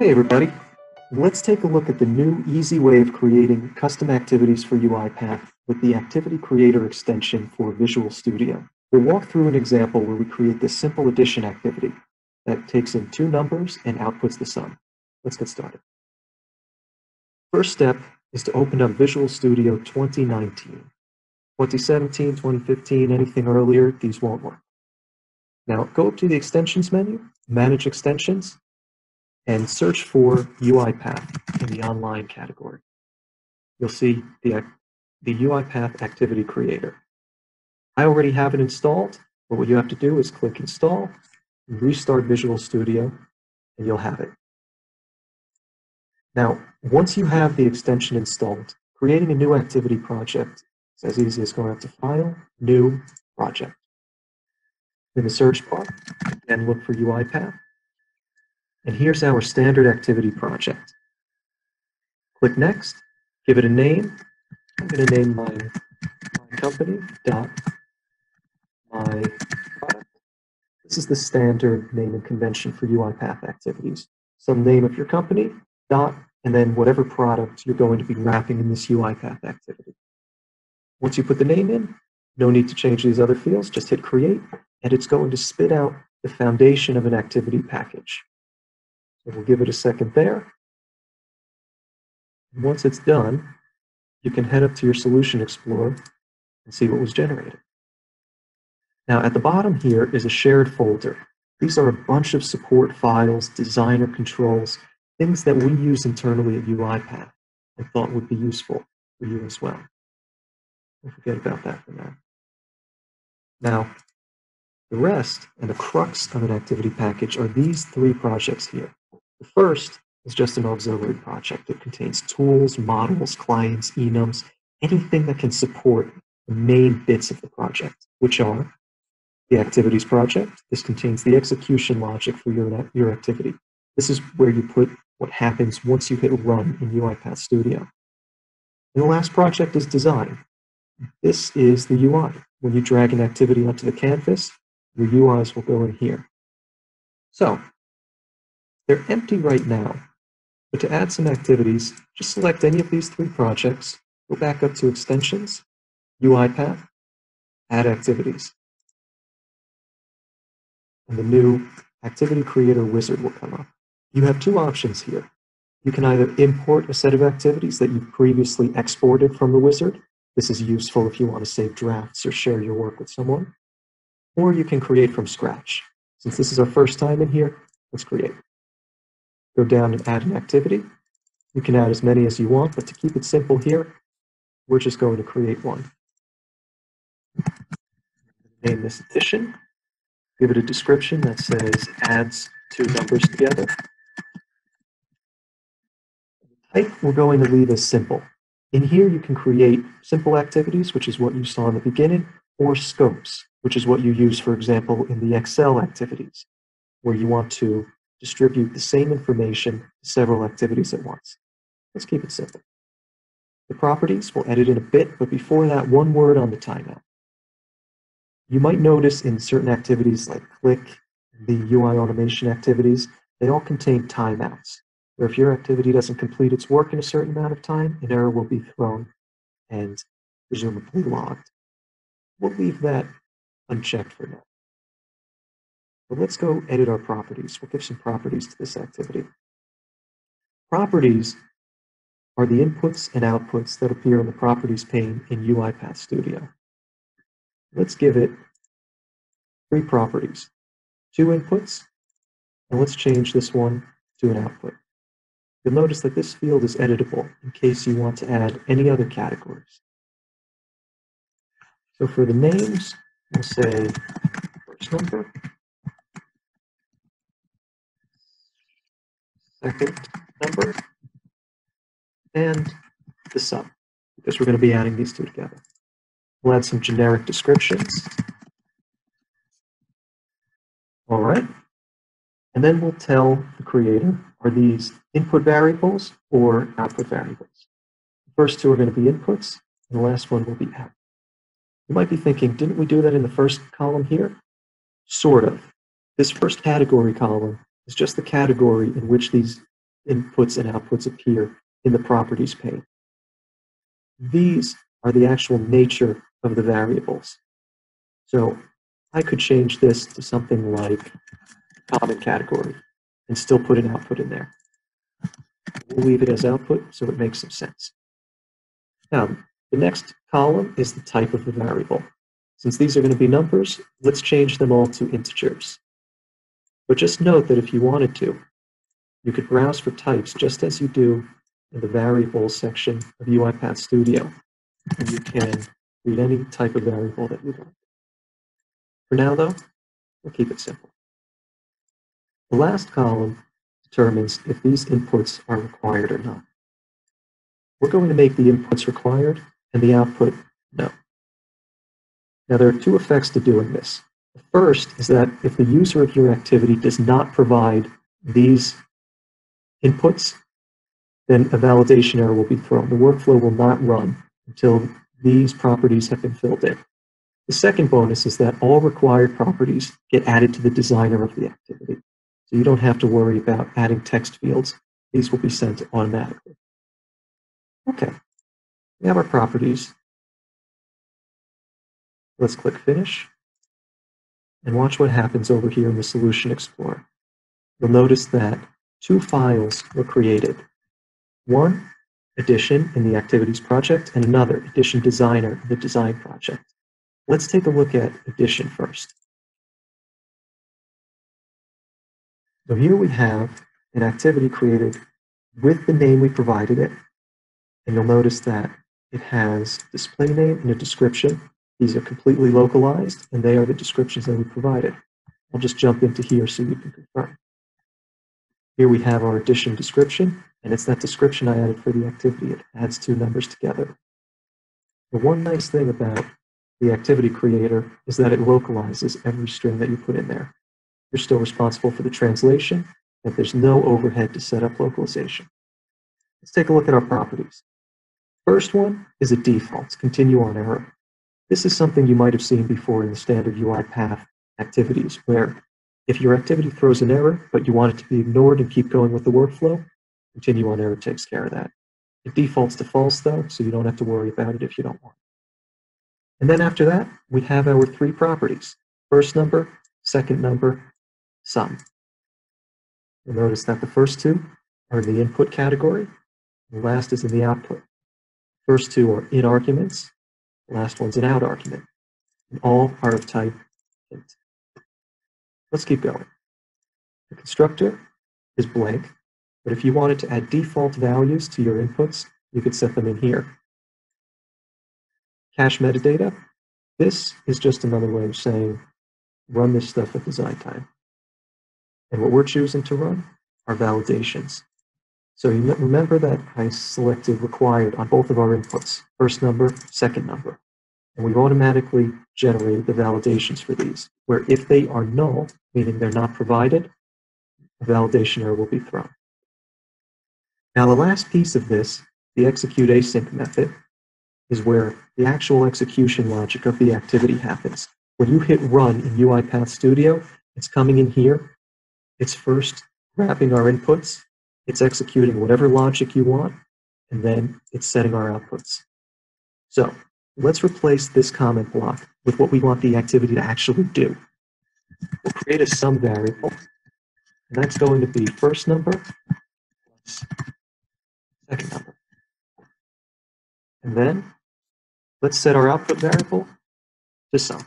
Hey everybody, let's take a look at the new easy way of creating custom activities for UiPath with the Activity Creator extension for Visual Studio. We'll walk through an example where we create this simple addition activity that takes in two numbers and outputs the sum. Let's get started. First step is to open up Visual Studio 2019. 2017, 2015, anything earlier, these won't work. Now go up to the extensions menu, manage extensions, and search for UiPath in the online category. You'll see the, the UiPath Activity Creator. I already have it installed, but what you have to do is click Install, restart Visual Studio, and you'll have it. Now, once you have the extension installed, creating a new activity project is as easy as going up to File, New, Project. In the search bar, again, look for UiPath. And here's our standard activity project. Click Next, give it a name. I'm going to name my, company dot my product. This is the standard naming convention for UiPath activities. Some name of your company, dot, and then whatever product you're going to be wrapping in this UiPath activity. Once you put the name in, no need to change these other fields, just hit create, and it's going to spit out the foundation of an activity package. So we'll give it a second there. And once it's done, you can head up to your Solution Explorer and see what was generated. Now at the bottom here is a shared folder. These are a bunch of support files, designer controls, things that we use internally at UiPath and thought would be useful for you as well. Don't forget about that for now. Now, the rest and the crux of an activity package are these three projects here. The first is just an auxiliary project. It contains tools, models, clients, enums, anything that can support the main bits of the project, which are the activities project. This contains the execution logic for your, your activity. This is where you put what happens once you hit run in UiPath Studio. And the last project is design. This is the UI. When you drag an activity onto the canvas, your UIs will go in here. So they're empty right now, but to add some activities, just select any of these three projects, go back up to Extensions, UiPath, Add Activities. And the new Activity Creator wizard will come up. You have two options here. You can either import a set of activities that you've previously exported from the wizard. This is useful if you want to save drafts or share your work with someone. Or you can create from scratch. Since this is our first time in here, let's create go down and add an activity. You can add as many as you want, but to keep it simple here, we're just going to create one. Name this addition. Give it a description that says adds two numbers together. Type we're going to leave as simple. In here, you can create simple activities, which is what you saw in the beginning, or scopes, which is what you use, for example, in the Excel activities, where you want to distribute the same information to several activities at once. Let's keep it simple. The properties we'll edit in a bit, but before that, one word on the timeout. You might notice in certain activities like click, the UI automation activities, they all contain timeouts, where if your activity doesn't complete its work in a certain amount of time, an error will be thrown and presumably logged. We'll leave that unchecked for now. But let's go edit our properties. We'll give some properties to this activity. Properties are the inputs and outputs that appear in the properties pane in UiPath Studio. Let's give it three properties, two inputs, and let's change this one to an output. You'll notice that this field is editable in case you want to add any other categories. So for the names, we'll say first number, number, and the sum, because we're going to be adding these two together. We'll add some generic descriptions. All right. And then we'll tell the creator, are these input variables or output variables? The first two are going to be inputs, and the last one will be out. You might be thinking, didn't we do that in the first column here? Sort of. This first category column is just the category in which these inputs and outputs appear in the properties pane. These are the actual nature of the variables. So I could change this to something like common category and still put an output in there. We'll leave it as output so it makes some sense. Now, the next column is the type of the variable. Since these are going to be numbers, let's change them all to integers. But just note that if you wanted to, you could browse for types just as you do in the variables section of UiPath Studio. And you can read any type of variable that you like. For now, though, we'll keep it simple. The last column determines if these inputs are required or not. We're going to make the inputs required and the output no. Now, there are two effects to doing this. The first is that if the user of your activity does not provide these inputs, then a validation error will be thrown. The workflow will not run until these properties have been filled in. The second bonus is that all required properties get added to the designer of the activity. So you don't have to worry about adding text fields. These will be sent automatically. Okay, we have our properties. Let's click Finish. And watch what happens over here in the Solution Explorer. You'll notice that two files were created. One, Addition in the Activities project, and another, Addition Designer in the Design project. Let's take a look at Addition first. So here we have an activity created with the name we provided it. And you'll notice that it has display name and a description. These are completely localized, and they are the descriptions that we provided. I'll just jump into here so you can confirm. Here we have our addition description, and it's that description I added for the activity. It adds two numbers together. The one nice thing about the activity creator is that it localizes every string that you put in there. You're still responsible for the translation, but there's no overhead to set up localization. Let's take a look at our properties. First one is a default, continue on error. This is something you might have seen before in the standard UiPath activities, where if your activity throws an error, but you want it to be ignored and keep going with the workflow, continue on error takes care of that. It defaults to false though, so you don't have to worry about it if you don't want. And then after that, we have our three properties. First number, second number, sum. You'll notice that the first two are in the input category, the last is in the output. First two are in arguments, Last one's an out argument. And all are of type int. Let's keep going. The constructor is blank, but if you wanted to add default values to your inputs, you could set them in here. Cache metadata, this is just another way of saying run this stuff at design time. And what we're choosing to run are validations. So you remember that I selected required on both of our inputs, first number, second number. And we've automatically generated the validations for these, where if they are null, meaning they're not provided, a validation error will be thrown. Now the last piece of this, the execute async method, is where the actual execution logic of the activity happens. When you hit run in UiPath Studio, it's coming in here. It's first grabbing our inputs, it's executing whatever logic you want, and then it's setting our outputs. So let's replace this comment block with what we want the activity to actually do. We'll create a sum variable, and that's going to be first number plus second number. And then let's set our output variable to sum.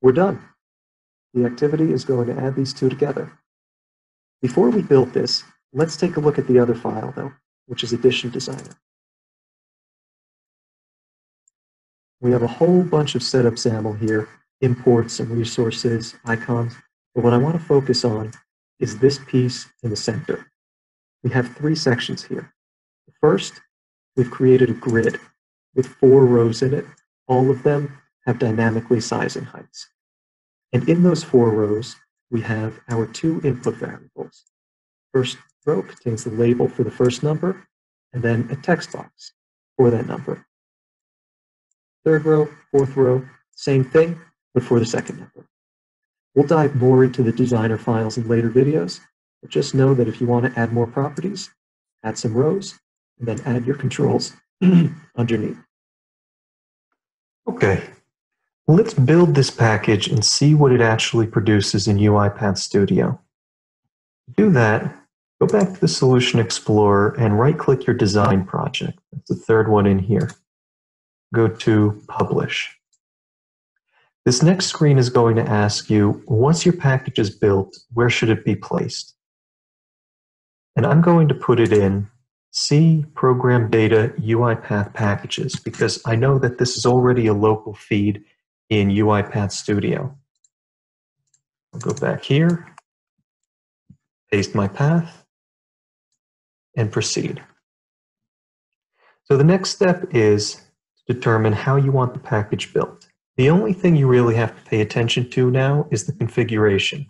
We're done. The activity is going to add these two together. Before we build this, let's take a look at the other file, though, which is Addition Designer. We have a whole bunch of setup XAML here, imports and resources, icons, but what I want to focus on is this piece in the center. We have three sections here. First, we've created a grid with four rows in it. All of them have dynamically sizing heights. And in those four rows, we have our two input variables. First row contains the label for the first number, and then a text box for that number. Third row, fourth row, same thing, but for the second number. We'll dive more into the designer files in later videos, But just know that if you want to add more properties, add some rows, and then add your controls underneath. Okay, let's build this package and see what it actually produces in UiPath Studio. To do that, go back to the Solution Explorer and right-click your design project. That's the third one in here. Go to Publish. This next screen is going to ask you, once your package is built, where should it be placed? And I'm going to put it in C program data UiPath packages because I know that this is already a local feed in UiPath Studio. I'll go back here, paste my path, and proceed. So the next step is to determine how you want the package built. The only thing you really have to pay attention to now is the configuration.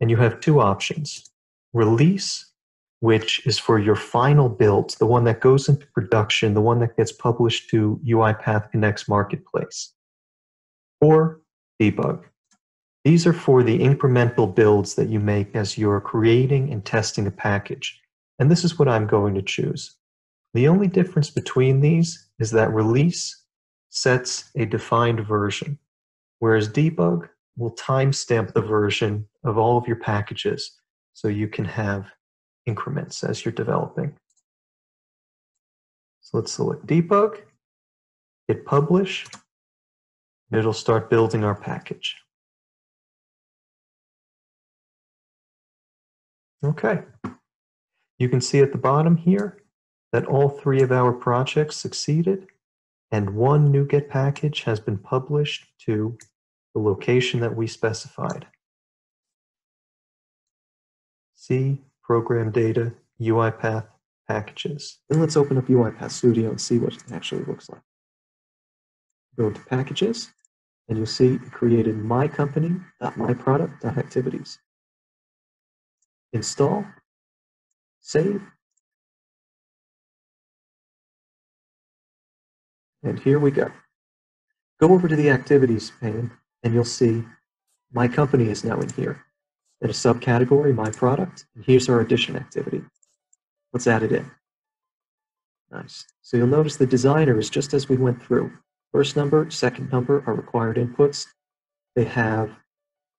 And you have two options. Release, which is for your final build, the one that goes into production, the one that gets published to UiPath Connect's Marketplace. Or debug. These are for the incremental builds that you make as you're creating and testing a package. And this is what I'm going to choose. The only difference between these is that release sets a defined version, whereas debug will timestamp the version of all of your packages so you can have increments as you're developing. So let's select debug, hit publish, it'll start building our package. Okay. You can see at the bottom here that all three of our projects succeeded and one NuGet package has been published to the location that we specified. C program data UiPath packages. Then let's open up UiPath Studio and see what it actually looks like. Go to packages and you'll see it created my company, my product, activities. Install, save, And here we go. Go over to the activities pane and you'll see my company is now in here. In a subcategory, my product, and here's our addition activity. Let's add it in. Nice. So you'll notice the designer is just as we went through. First number, second number are required inputs. They have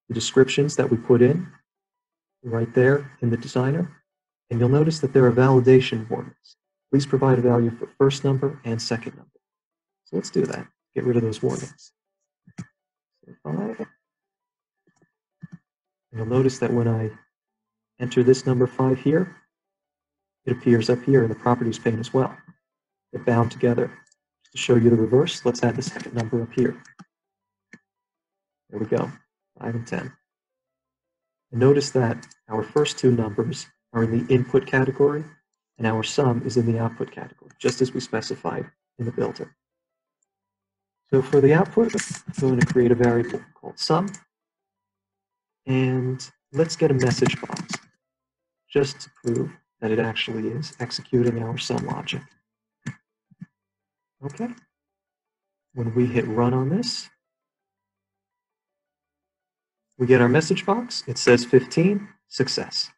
the descriptions that we put in right there in the designer. And you'll notice that there are validation warnings. Please provide a value for first number and second number. So let's do that. Get rid of those warnings. Five. You'll notice that when I enter this number five here, it appears up here in the properties pane as well. They're bound together. To show you the reverse, let's add the second number up here. There we go, five and 10. And notice that our first two numbers are in the input category and our sum is in the output category, just as we specified in the builder. So for the output, I'm going to create a variable called sum. And let's get a message box just to prove that it actually is executing our sum logic. Okay. When we hit run on this, we get our message box. It says 15, success.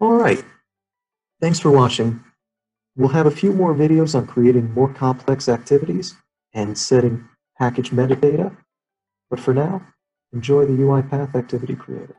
All right. Thanks for watching. We'll have a few more videos on creating more complex activities and setting package metadata. But for now, enjoy the UiPath Activity Creator.